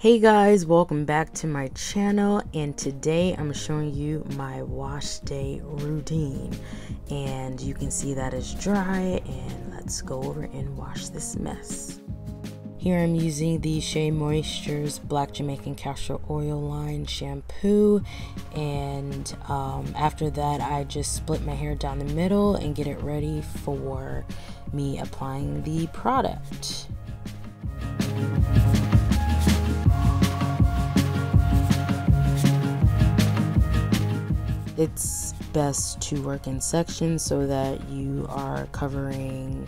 Hey guys, welcome back to my channel and today I'm showing you my wash day routine and you can see that it's dry and let's go over and wash this mess. Here I'm using the Shea Moisture's Black Jamaican Castor Oil line shampoo and um, after that I just split my hair down the middle and get it ready for me applying the product. It's best to work in sections so that you are covering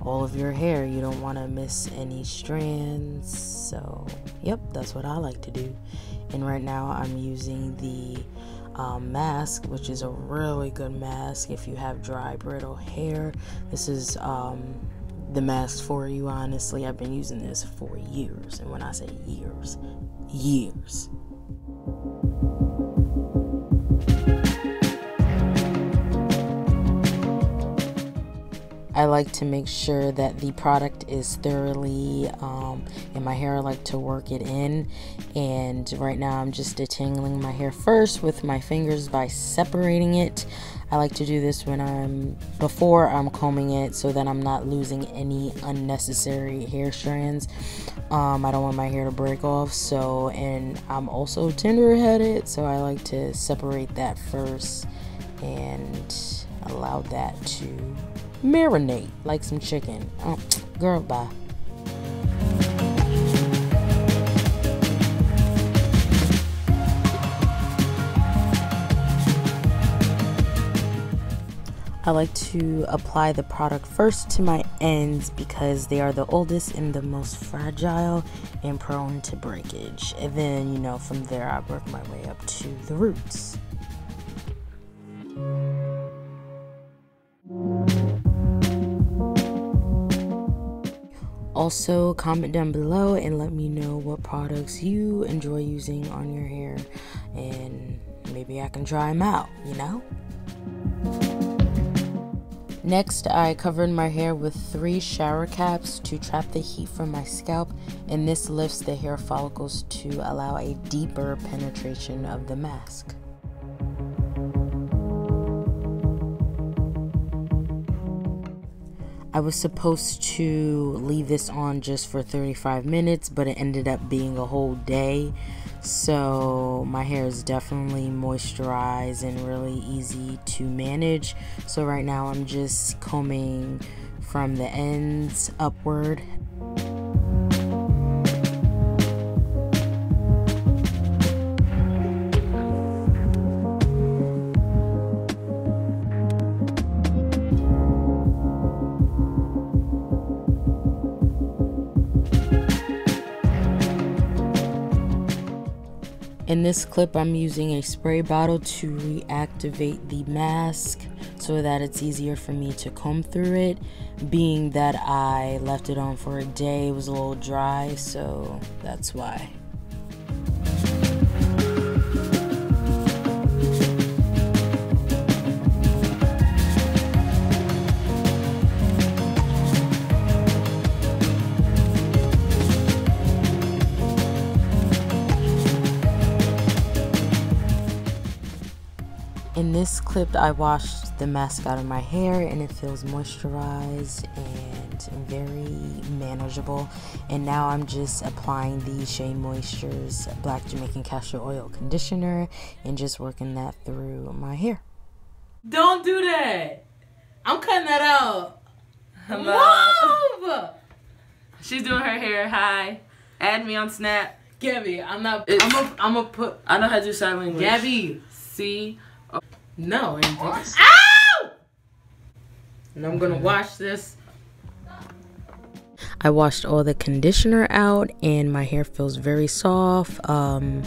all of your hair. You don't want to miss any strands. So, yep, that's what I like to do. And right now I'm using the um, mask, which is a really good mask if you have dry, brittle hair. This is um, the mask for you, honestly. I've been using this for years. And when I say years, years. I like to make sure that the product is thoroughly um, in my hair. I like to work it in. And right now I'm just detangling my hair first with my fingers by separating it. I like to do this when I'm before I'm combing it so that I'm not losing any unnecessary hair strands. Um, I don't want my hair to break off. So, and I'm also tender headed, so I like to separate that first and allow that to marinate like some chicken. Oh, girl, bye. I like to apply the product first to my ends because they are the oldest and the most fragile and prone to breakage. And then, you know, from there I work my way up to the roots. Also, comment down below and let me know what products you enjoy using on your hair, and maybe I can try them out, you know? Next, I covered my hair with three shower caps to trap the heat from my scalp, and this lifts the hair follicles to allow a deeper penetration of the mask. I was supposed to leave this on just for 35 minutes, but it ended up being a whole day. So my hair is definitely moisturized and really easy to manage. So right now I'm just combing from the ends upward In this clip, I'm using a spray bottle to reactivate the mask so that it's easier for me to comb through it. Being that I left it on for a day, it was a little dry, so that's why. This clip, I washed the mask out of my hair and it feels moisturized and very manageable. And now I'm just applying the Shea Moisture's Black Jamaican Castor Oil Conditioner and just working that through my hair. Don't do that. I'm cutting that out. Move! She's doing her hair. Hi. Add me on Snap. Gabby, I'm not. It's- I'm gonna I'm gonna put. I know how to do sign language. Gabby, C. no. And, ow! And I'm gonna wash this. I washed all the conditioner out and my hair feels very soft, um,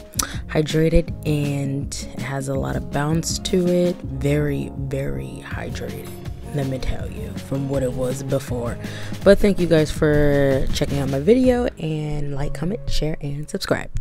hydrated, and has a lot of bounce to it. Very, very hydrated. Let me tell you from what it was before. But thank you guys for checking out my video and like, comment, share, and subscribe.